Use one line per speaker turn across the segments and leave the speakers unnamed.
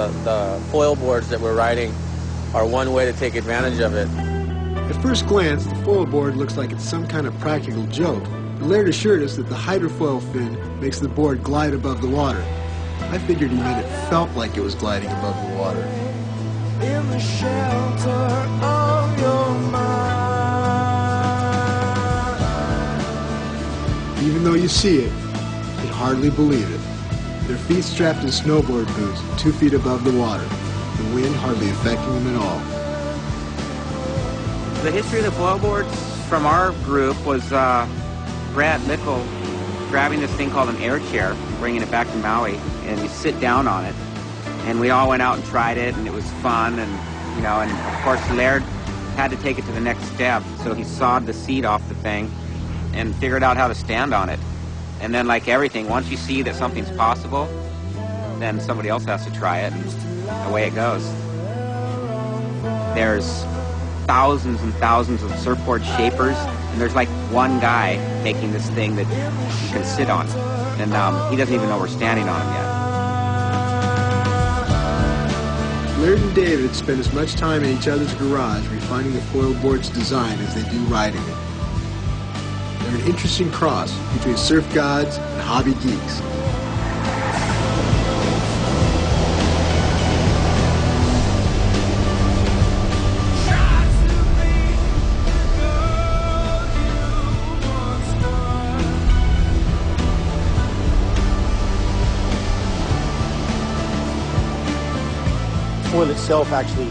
The, the foil boards that we're riding are one way to take advantage of it.
At first glance, the foil board looks like it's some kind of practical joke. But Laird assured us that the hydrofoil fin makes the board glide above the water. I figured he meant it felt like it was gliding above the water.
in the shelter of your mind.
Even though you see it, you'd hardly believe it. Their feet strapped in snowboard boots, two feet above the water, the wind hardly affecting them at all.
The history of the foil boards from our group was uh, Brett Lickle grabbing this thing called an air chair, bringing it back to Maui, and you sit down on it. And we all went out and tried it, and it was fun, and you know, and of course Laird had to take it to the next step, so he sawed the seat off the thing and figured out how to stand on it. And then, like everything, once you see that something's possible, then somebody else has to try it, and away it goes. There's thousands and thousands of surfboard shapers, and there's like one guy making this thing that you can sit on, and um, he doesn't even know we're standing on him yet.
Laird and David spend as much time in each other's garage refining the foil board's design as they do riding it. They're an interesting cross between surf gods and hobby geeks.
foil itself actually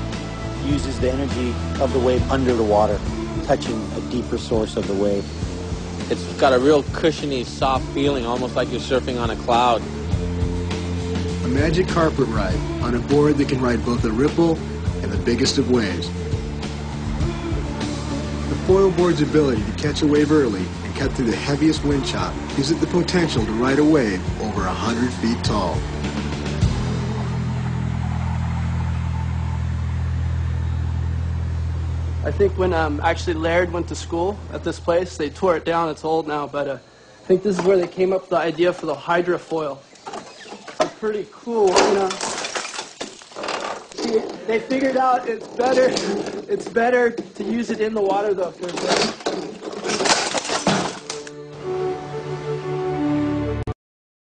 uses the energy of the wave under the water, touching a deeper source of the wave.
It's got a real cushiony, soft feeling, almost like you're surfing on a cloud.
A magic carpet ride on a board that can ride both a ripple and the biggest of waves. The foil board's ability to catch a wave early and cut through the heaviest wind chop gives it the potential to ride a wave over 100 feet tall.
I think when um, actually Laird went to school at this place, they tore it down. It's old now, but uh, I think this is where they came up with the idea for the hydrofoil. It's pretty cool, you know. See, they figured out it's better. It's better to use it in the water though.